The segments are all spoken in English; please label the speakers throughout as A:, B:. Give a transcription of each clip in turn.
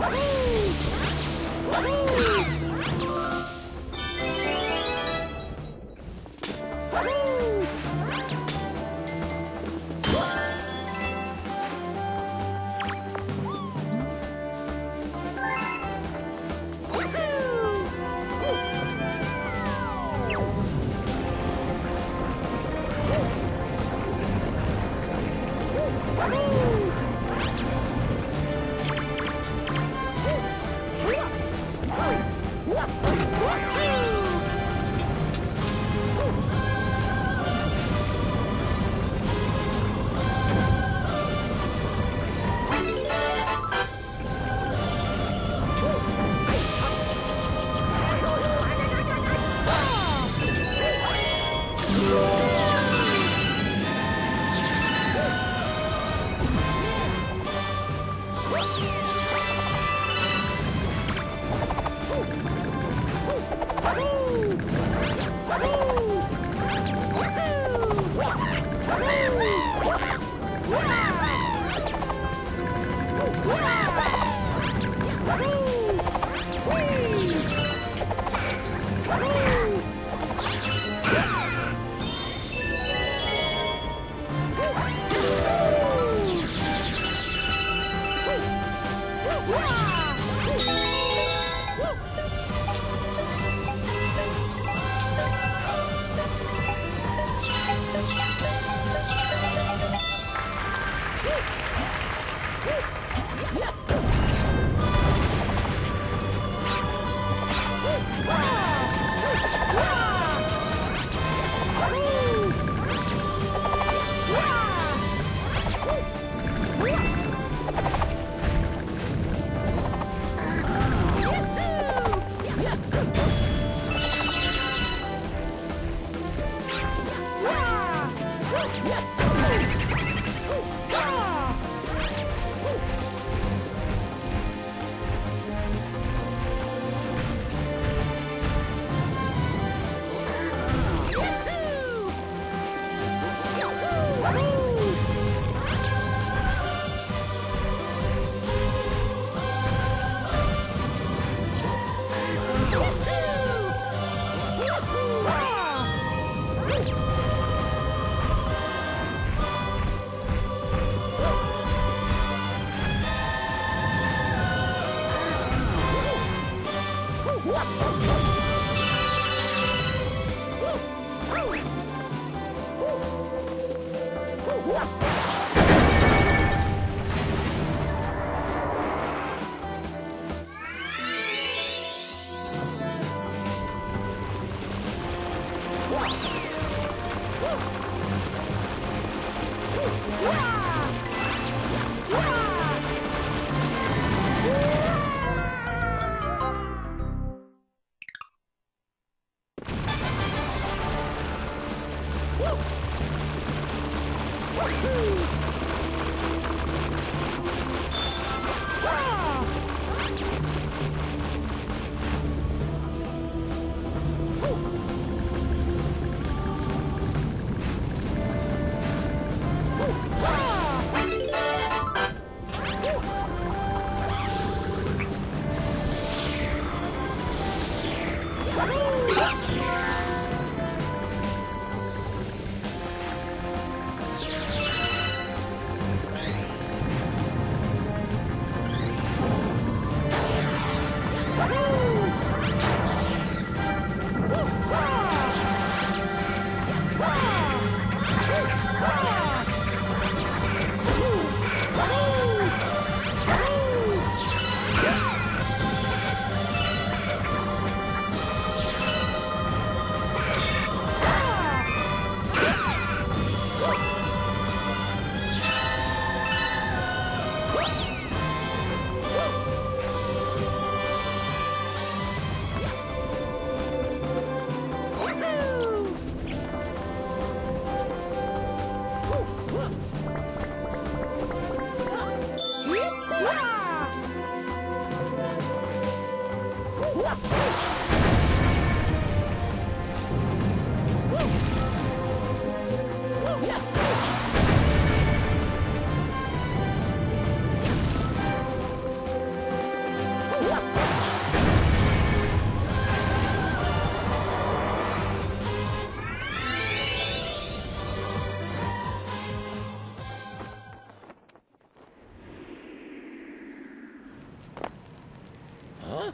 A: Whee! Wow. Woohoo! Huh?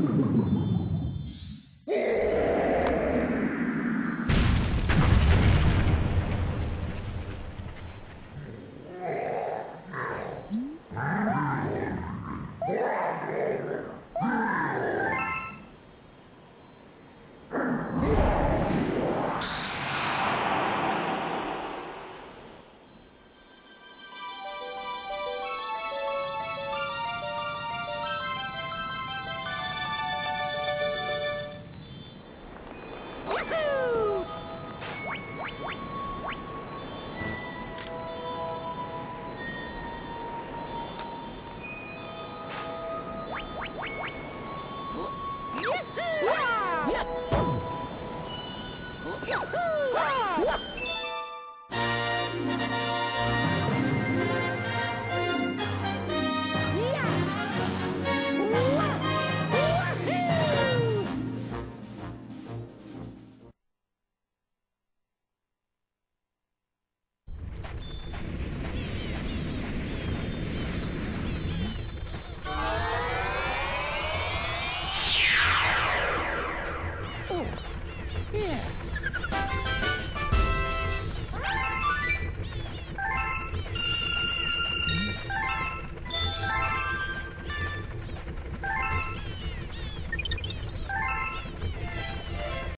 A: Thank you.